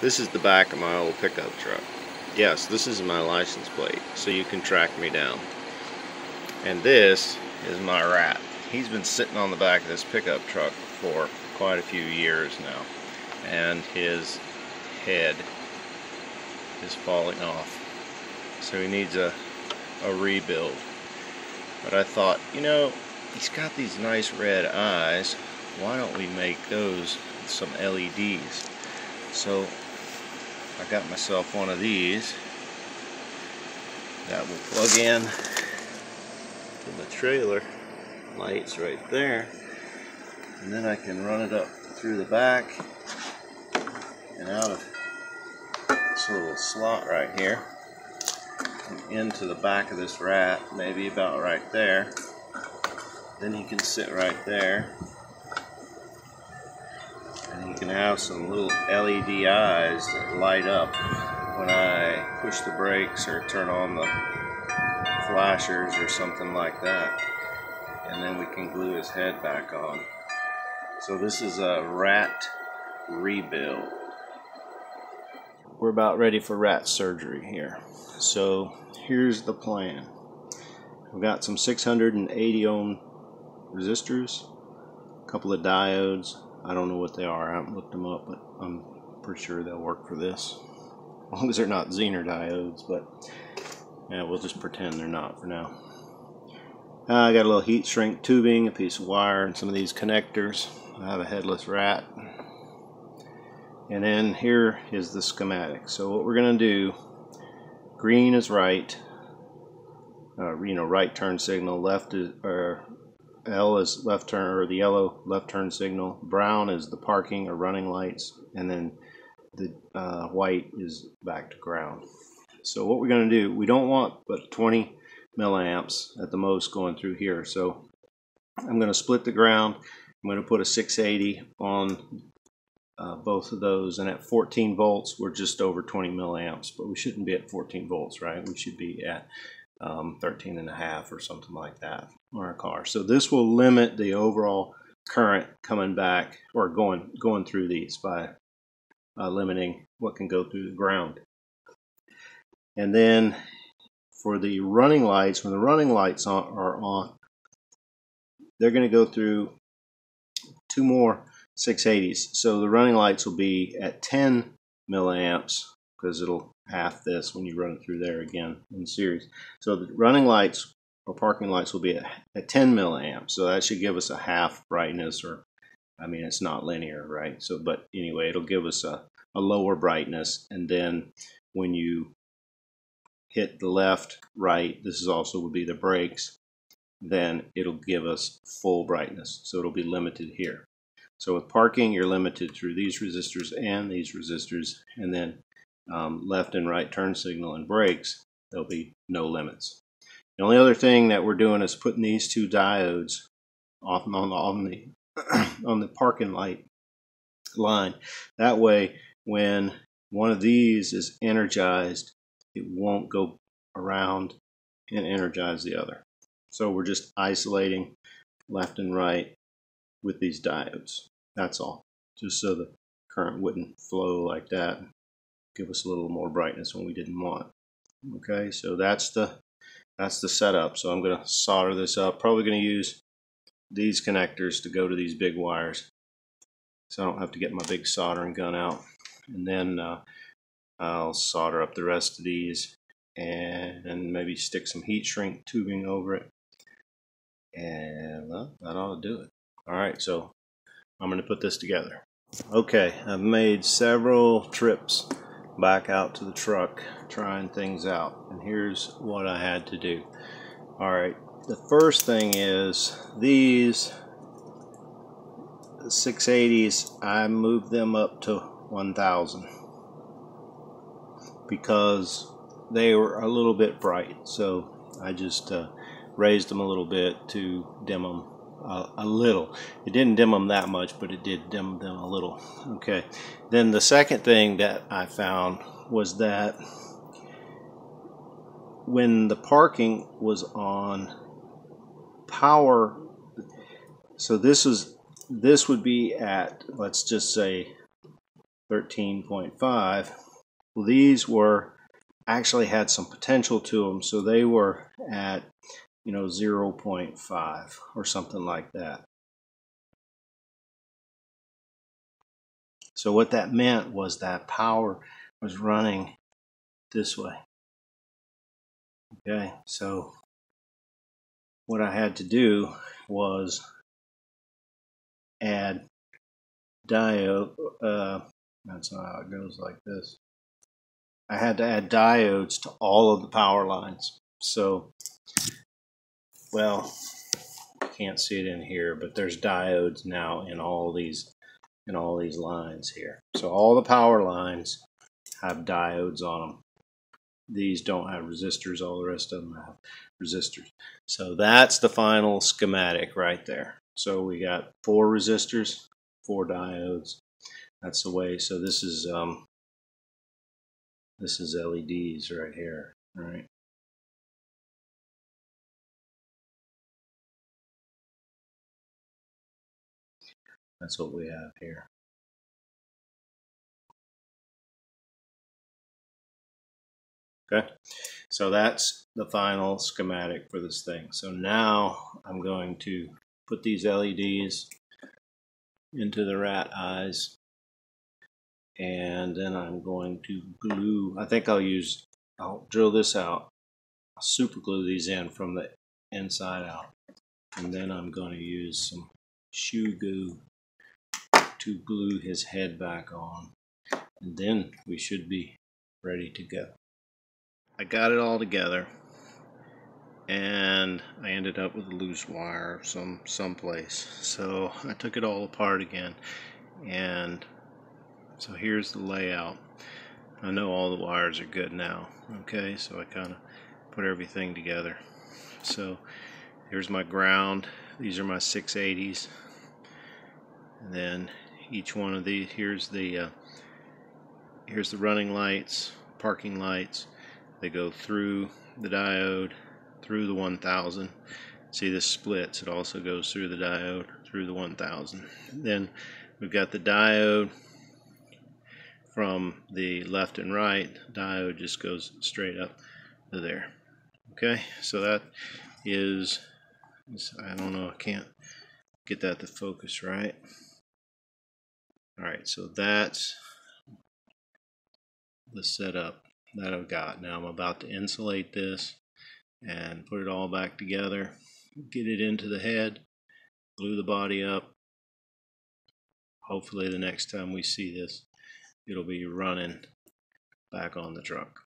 This is the back of my old pickup truck. Yes, this is my license plate, so you can track me down. And this is my rat. He's been sitting on the back of this pickup truck for quite a few years now. And his head is falling off. So he needs a, a rebuild. But I thought, you know, he's got these nice red eyes. Why don't we make those some LEDs? So I got myself one of these that will plug in to the trailer. Lights right there. And then I can run it up through the back and out of this little slot right here and into the back of this rat maybe about right there. Then he can sit right there can have some little LED eyes that light up when I push the brakes or turn on the flashers or something like that. And then we can glue his head back on. So this is a rat rebuild. We're about ready for rat surgery here. So here's the plan. I've got some 680 ohm resistors a couple of diodes I don't know what they are. I haven't looked them up, but I'm pretty sure they'll work for this. As long as they're not Zener diodes, but yeah, we'll just pretend they're not for now. Uh, I got a little heat shrink tubing, a piece of wire, and some of these connectors. I have a headless rat. And then here is the schematic. So what we're going to do, green is right, uh, you know, right turn signal, left is, or L is left turn or the yellow left turn signal. Brown is the parking or running lights, and then the uh, white is back to ground. So what we're going to do, we don't want but 20 milliamps at the most going through here. So I'm going to split the ground. I'm going to put a 680 on uh, both of those, and at 14 volts, we're just over 20 milliamps, but we shouldn't be at 14 volts, right? We should be at um, 13 and a half or something like that on our car. So this will limit the overall current coming back or going going through these by uh, limiting what can go through the ground. And then for the running lights, when the running lights are on, they're going to go through two more 680s. So the running lights will be at 10 milliamps because it'll half this when you run it through there again in series. So the running lights or parking lights will be at, at 10 milliamps. So that should give us a half brightness or, I mean, it's not linear, right? So, but anyway, it'll give us a, a lower brightness. And then when you hit the left, right, this is also would be the brakes, then it'll give us full brightness. So it'll be limited here. So with parking, you're limited through these resistors and these resistors. And then um, left and right turn signal and brakes, there'll be no limits. The only other thing that we're doing is putting these two diodes off on the, on the, on the parking light line. That way, when one of these is energized, it won't go around and energize the other. So we're just isolating left and right with these diodes. That's all. Just so the current wouldn't flow like that give us a little more brightness when we didn't want. Okay, so that's the that's the setup. So I'm going to solder this up. Probably going to use these connectors to go to these big wires, so I don't have to get my big soldering gun out. And then uh, I'll solder up the rest of these and, and maybe stick some heat shrink tubing over it. And well, that ought to do it. All right, so I'm going to put this together. Okay, I've made several trips back out to the truck trying things out. And here's what I had to do. All right the first thing is these 680s I moved them up to 1000 because they were a little bit bright. So I just uh, raised them a little bit to dim them a, a, little. It didn't dim them that much, but it did dim them a little. Okay. Then the second thing that I found was that when the parking was on power, so this was this would be at let's just say 13.5. Well, these were actually had some potential to them, so they were at you know 0.5 or something like that. So what that meant was that power was running this way. Okay, so what I had to do was add diode. Uh, that's not how it goes like this. I had to add diodes to all of the power lines. So, well, can't see it in here, but there's diodes now in all these in all these lines here. So all the power lines have diodes on them. These don't have resistors, all the rest of them have resistors. So that's the final schematic right there. So we got four resistors, four diodes. That's the way. So this is um, this is LEDs right here, right? That's what we have here. Okay, so that's the final schematic for this thing. So now I'm going to put these LEDs into the rat eyes. And then I'm going to glue I think I'll use I'll drill this out. I'll super glue these in from the inside out. And then I'm going to use some shoe glue to glue his head back on and then we should be ready to go I got it all together and I ended up with a loose wire some someplace so I took it all apart again and so here's the layout. I know all the wires are good now. Okay, so I kind of put everything together. So here's my ground. These are my 680s. And then each one of these, here's the uh, here's the running lights, parking lights. They go through the diode, through the 1000. See this splits. It also goes through the diode, through the 1000. Then we've got the diode from the left and right, diode just goes straight up to there. Okay, so that is, I don't know, I can't get that to focus right. All right, so that's the setup that I've got. Now I'm about to insulate this and put it all back together, get it into the head, glue the body up. Hopefully the next time we see this, it'll be running back on the truck.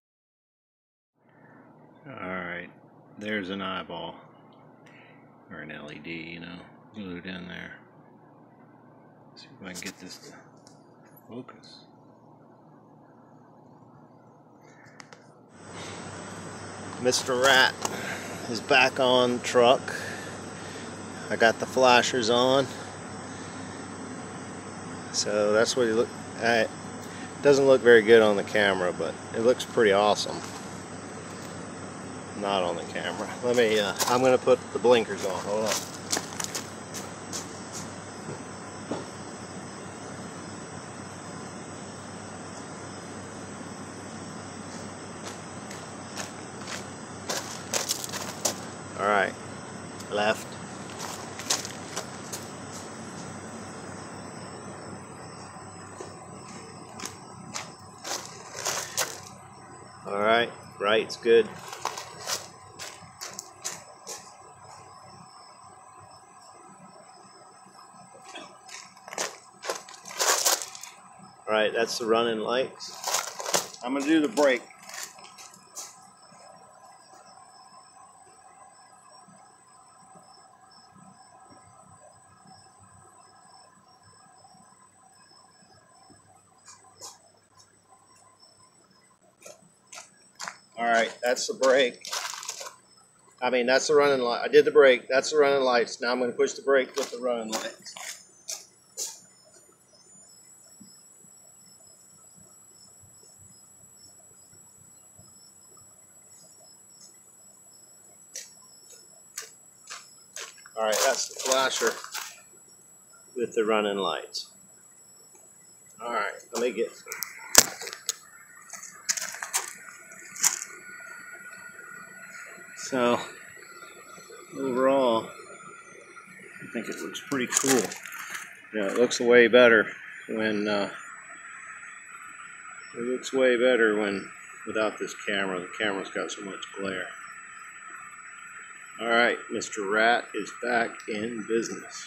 Alright, there's an eyeball, or an LED, you know, glued in there. See if I can get this to focus. Mr. Rat is back on truck. I got the flashers on. So that's what he look at. Doesn't look very good on the camera, but it looks pretty awesome. Not on the camera. Let me, uh, I'm to put the blinkers on. Hold on. All right, left. All right, right's good. All right, that's the running lights. I'm gonna do the brake. All right, that's the brake. I mean, that's the running light. I did the brake. That's the running lights. Now I'm going to push the brake with the running lights. All right, that's the flasher with the running lights. All right, Let me get. So, overall, I think it looks pretty cool. You know, it looks way better when uh, it looks way better when without this camera. The camera's got so much glare. All right, Mr. Rat is back in business.